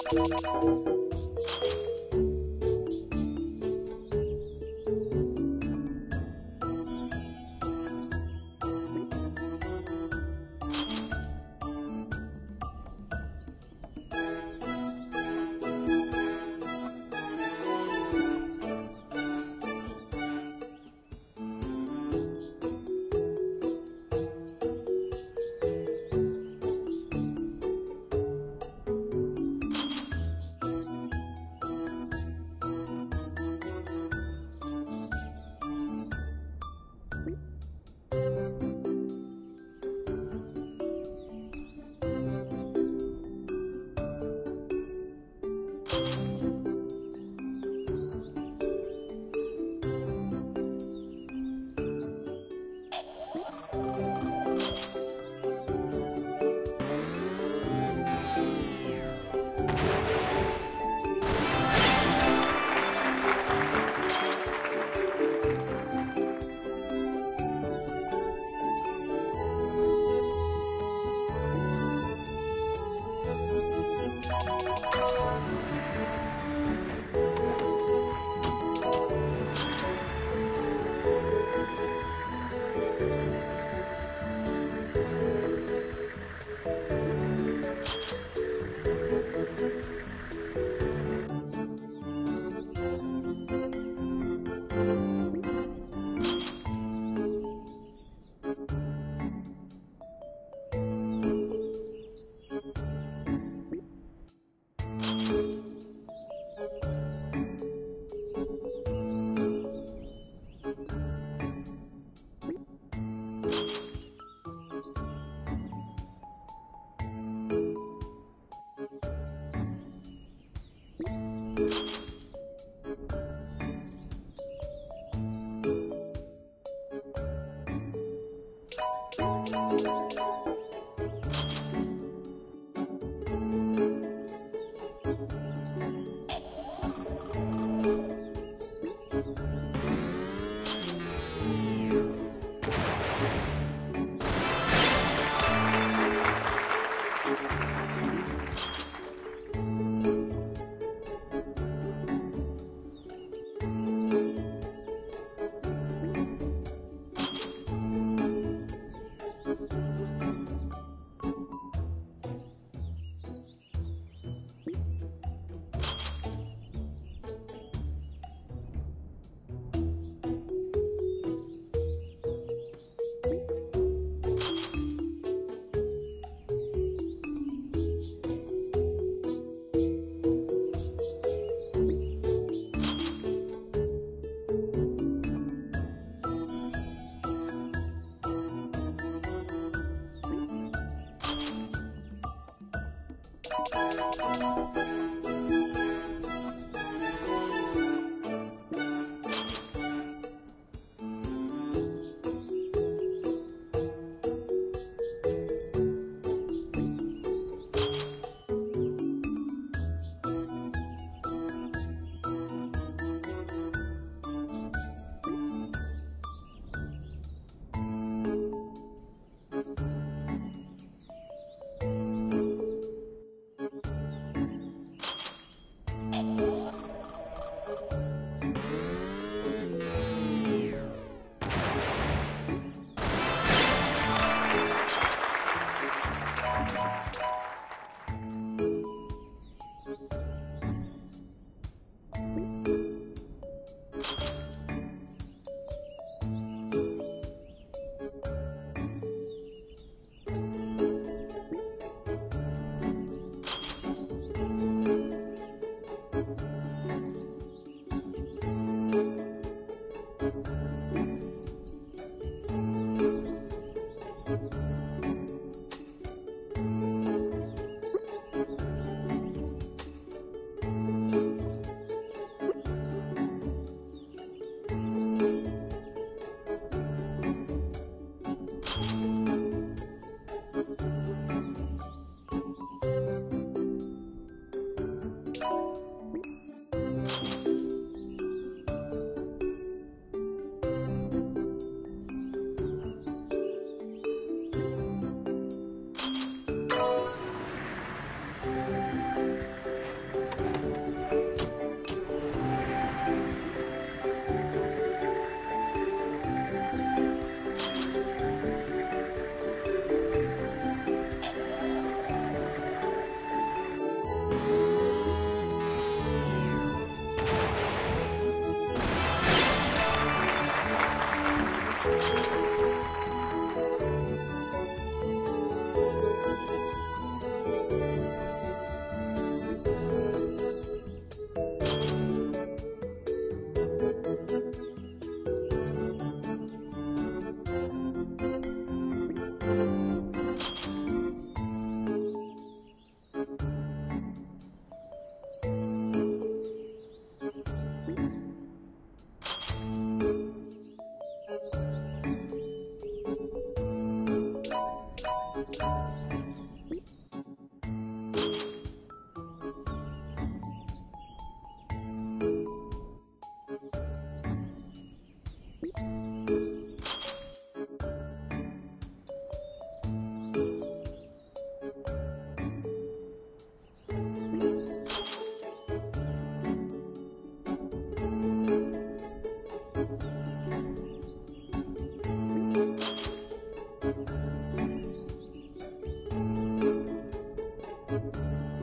Thank you. うん。You うん。